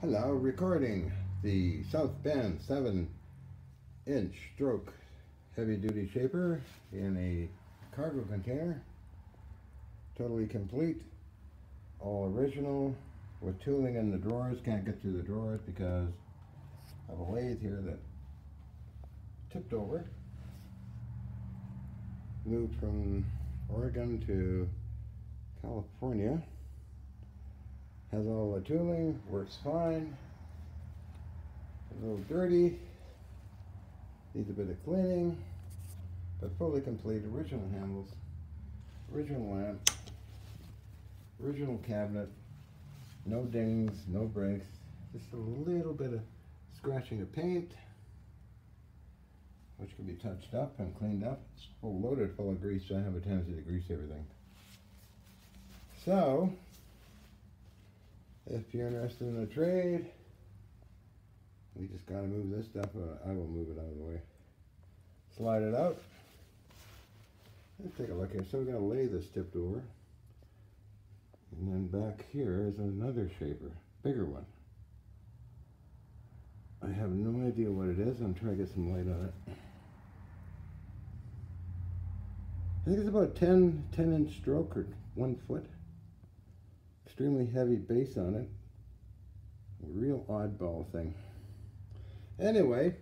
Hello, recording the South Bend 7 inch stroke heavy duty shaper in a cargo container. Totally complete, all original, with tooling in the drawers. Can't get through the drawers because I have a lathe here that tipped over. Moved from Oregon to California. Has all the tooling, works fine. A little dirty, needs a bit of cleaning, but fully complete. Original handles, original lamp, original cabinet, no dings, no breaks, just a little bit of scratching of paint, which can be touched up and cleaned up. It's full loaded full of grease, so I have a tendency to grease everything. So, if you're interested in a trade, we just gotta move this stuff. Uh, I will move it out of the way. Slide it out. Let's take a look here. So we're gonna lay this tipped over. And then back here is another shaper, bigger one. I have no idea what it is. I'm trying to get some light on it. I think it's about 10, 10 inch stroke or one foot extremely heavy base on it. Real oddball thing. Anyway,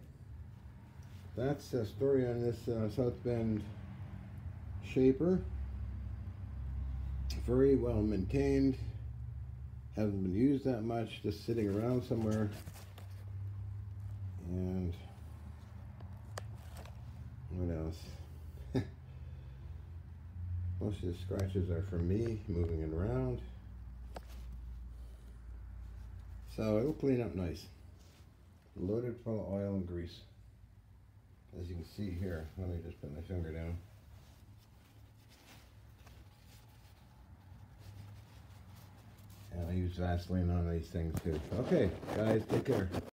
that's the story on this uh, South Bend shaper. Very well maintained. Hasn't been used that much, just sitting around somewhere. And what else? Most of the scratches are from me moving it around. So it'll clean up nice. Loaded full of oil and grease. As you can see here, let me just put my finger down. And I use Vaseline on these things too. Okay, guys, take care.